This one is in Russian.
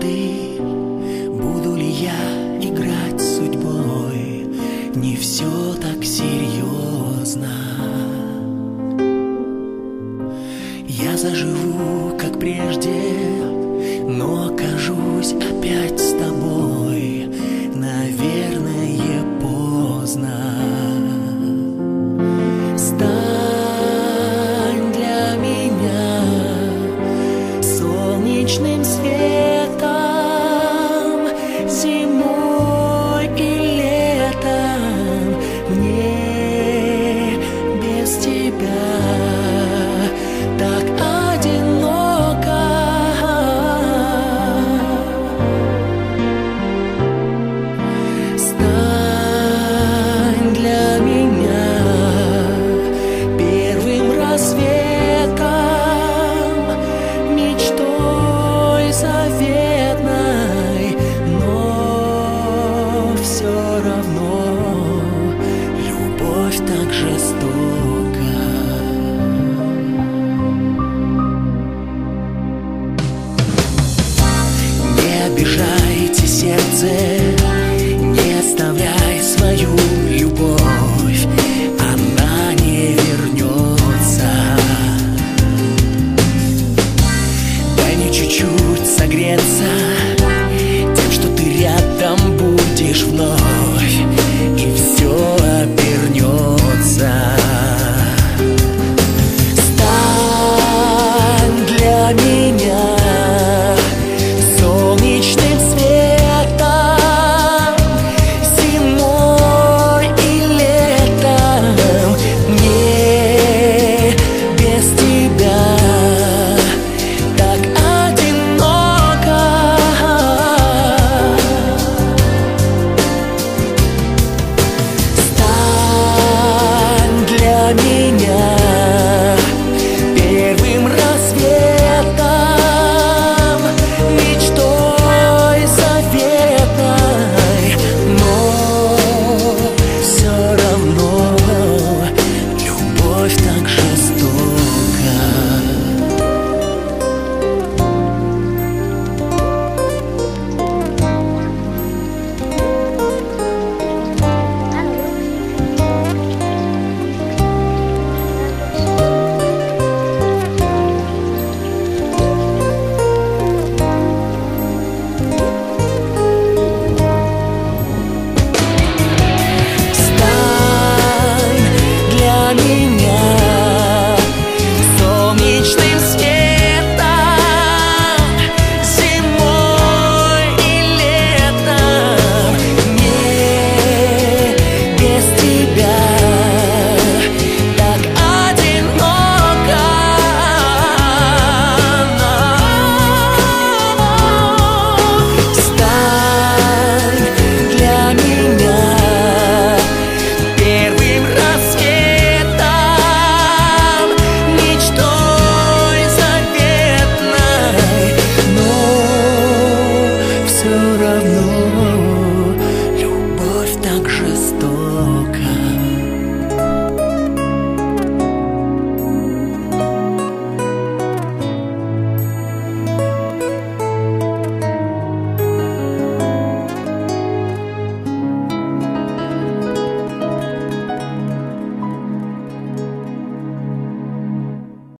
надежды Буду ли я играть судьбой? Не все так серьезно Я заживу, как прежде Но окажусь опять все равно любовь так жестока. Не обижайте сердце, не оставляй свою любовь, она не вернется. Дай мне чуть-чуть согреться, much love.